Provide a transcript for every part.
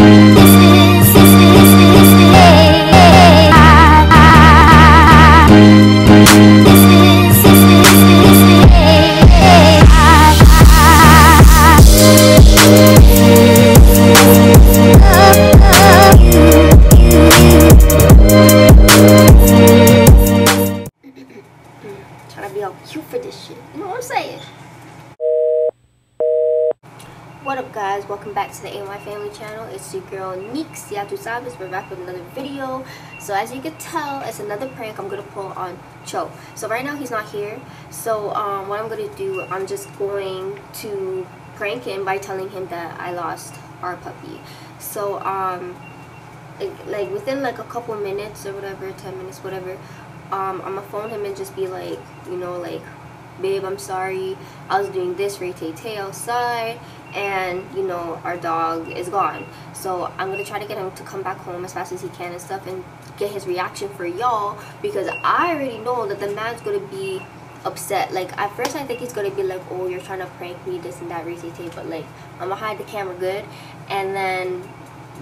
Trying welcome back to the A&Y Family channel. It's your girl Neekz, Yatu Sabas. We're back with another video. So as you can tell, it's another prank I'm to pull on Cho. So right now he's not here. So um, what I'm to do, I'm just going to prank him by telling him that I lost our puppy. So um, like, like within like a couple minutes or whatever, 10 minutes, whatever, um, I'm gonna phone him and just be like, you know, like, babe, I'm sorry. I was doing this Ray Tay Tay outside, and you know, our dog is gone. So I'm gonna try to get him to come back home as fast as he can and stuff, and get his reaction for y'all because I already know that the man's gonna be upset. Like at first, I think he's gonna be like, "Oh, you're trying to prank me, this and that, Tay Tay," but like, I'm gonna hide the camera good, and then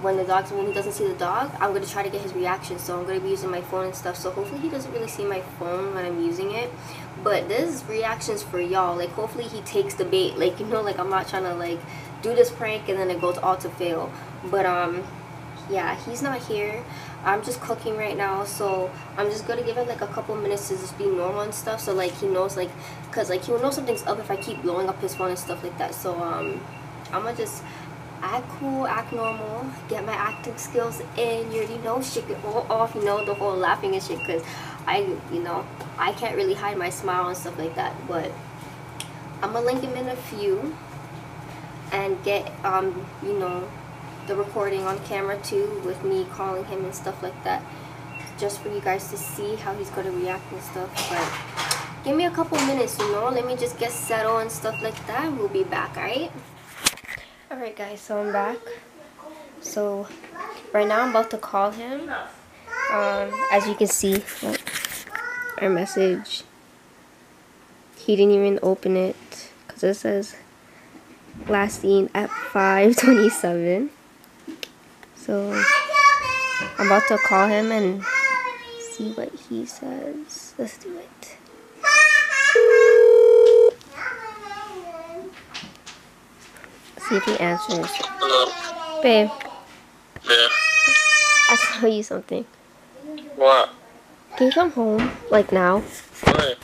when the dog's when he doesn't see the dog i'm to try to get his reaction. So i'm to be using my phone and stuff. So hopefully he doesn't really see my phone when i'm using it. But this reactions for y'all. Like hopefully he takes the bait. Like you know like i'm not trying to like do this prank and then it goes all to fail. But um yeah he's not here. I'm just cooking right now. So i'm just gonna give it like a couple minutes to just be normal and stuff. So like he knows like because like he will know something's up if i keep blowing up his phone and stuff like that. So um i'm gonna just act cool, act normal, get my acting skills in, you already know, shake it all off, you know, the whole laughing and shit, because I, you know, I can't really hide my smile and stuff like that, but I'm to link him in a few and get, um, you know, the recording on camera too with me calling him and stuff like that, just for you guys to see how he's to react and stuff, but give me a couple minutes, you know, let me just get settled and stuff like that, we'll be back, alright? Alright guys, so I'm back. So right now I'm about to call him. Um, as you can see, our message, he didn't even open it because it says last seen at 527. So I'm about to call him and see what he says. Let's do it. See if he answers. Hello. Babe. Yeah. I tell you something. What? Can you come home, like now? Why?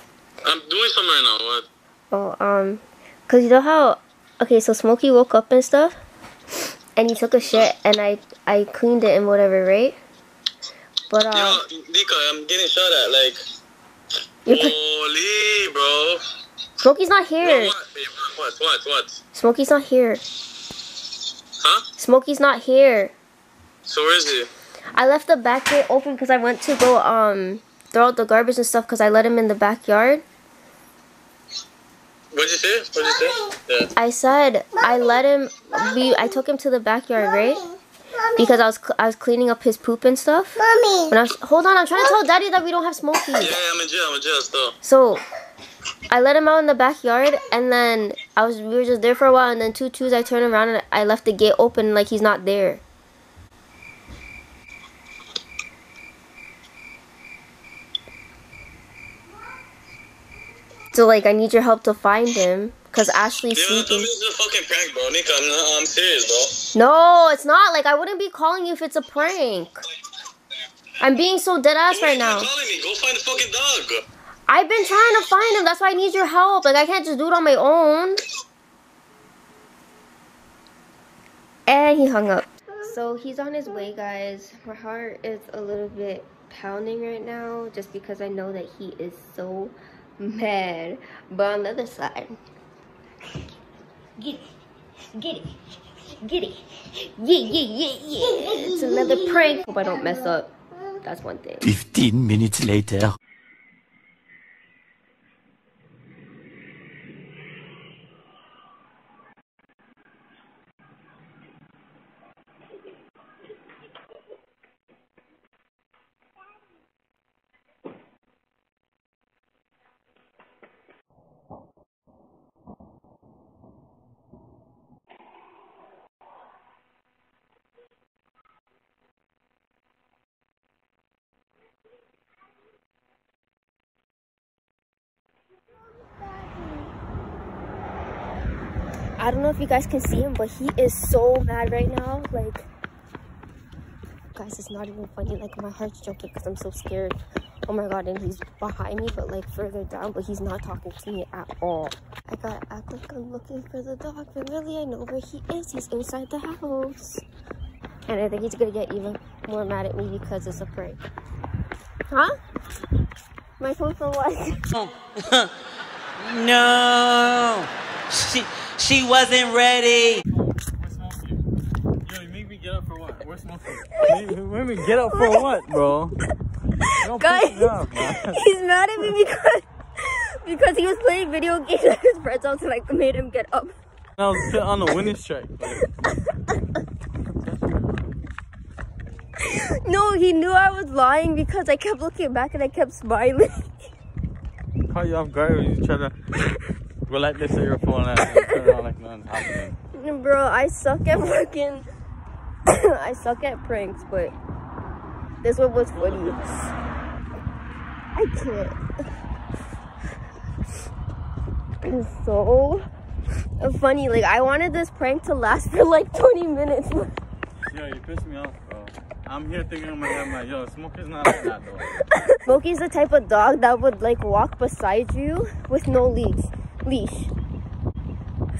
I'm doing something right now. What? Oh, um, cause you know how, okay, so Smokey woke up and stuff, and he took a shit, and I, I cleaned it and whatever, right? But, uh, Yo, Nika, I'm getting shot at. Like, holy, bro. Smokey's not here. what? Babe, What? What? What? Smokey's not here. Huh? Smokey's not here. So where is he? I left the back gate open because I went to go, um, throw out the garbage and stuff because I let him in the backyard. What'd you say? What'd you say? Yeah. I said I let him. We I took him to the backyard, right? Because I was cl- I was cleaning up his poop and stuff. Mommy. When I was, hold on, I'm trying to tell Daddy that we don't have Smokey. Yeah, I'm in jail. I'm in jail still. So I let him out in the backyard, and then I was we were just there for a while, and then two twos I turned around and I left the gate open like he's not there. So like I need your help to find him, cause Ashley's me sleeping. this is a fucking prank, bro. Nika, I'm, not, I'm serious, bro. No, it's not. Like I wouldn't be calling you if it's a prank. I'm being so dead ass right now. calling me? Go find the fucking dog. I've been trying to find him. That's why I need your help. Like I can't just do it on my own. And he hung up. So he's on his way, guys. My heart is a little bit pounding right now just because I know that he is so mad. But on the other side, get it, get it, get it. Yeah, yeah, yeah, yeah. It's another prank. Hope I don't mess up. That's one thing. 15 minutes later. I don't know if you guys can see him, but he is so mad right now. Like, guys, it's not even funny. Like, my heart's jumping because I'm so scared. Oh my god, and he's behind me, but like further down, but he's not talking to me at all. I gotta act like I'm looking for the dog, but really I know where he is. He's inside the house. And I think he's gonna get even more mad at me because it's a prank. Huh? My phone for what? no. She she wasn't ready. Yo, you make me get up for what? Where's smoking? You make me get up for what, bro? Don't Guys, piss me he's mad at me because because he was playing video games at his friend's house and like made him get up. I was put on a winning streak. No, he knew I was lying because I kept looking back and I kept smiling. Caught you off guard when you try to go like this at your phone turn around like nothing's happening. Bro, I suck at fucking I suck at pranks, but this one was funny. I can't. It's so funny. Like I wanted this prank to last for like 20 minutes. Yo, you pissed me off, bro. I'm here thinking in my head, like, yo, Smokey's not like that, though. Smokey's the type of dog that would like walk beside you with no leash. Leash.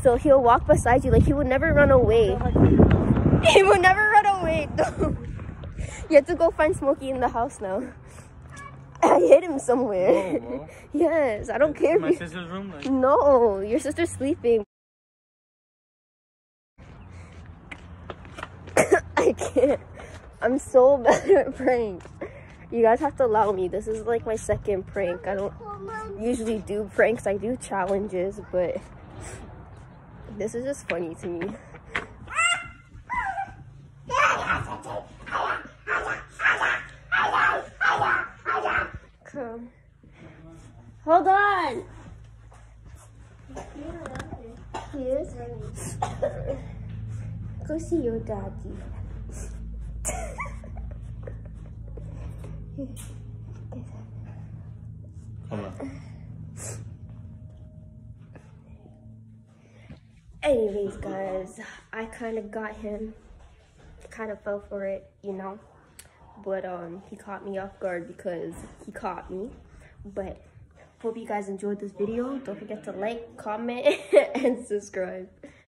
So he'll walk beside you, like he would never run away. He would never run away. though. you have to go find Smokey in the house now. I hid him somewhere. Whoa, yes, I don't care. My you- sister's room, like, No, your sister's sleeping. I can't. I'm so bad at pranks. You guys have to allow me. This is like my second prank. I don't usually do pranks. I do challenges, but this is just funny to me. Come. Hold on. Go see your daddy. Come on. Anyways, guys, I kind of got him. Kind of fell for it, you know. But um, he caught me off guard because he caught me. But hope you guys enjoyed this video. Don't forget to like, comment, and subscribe.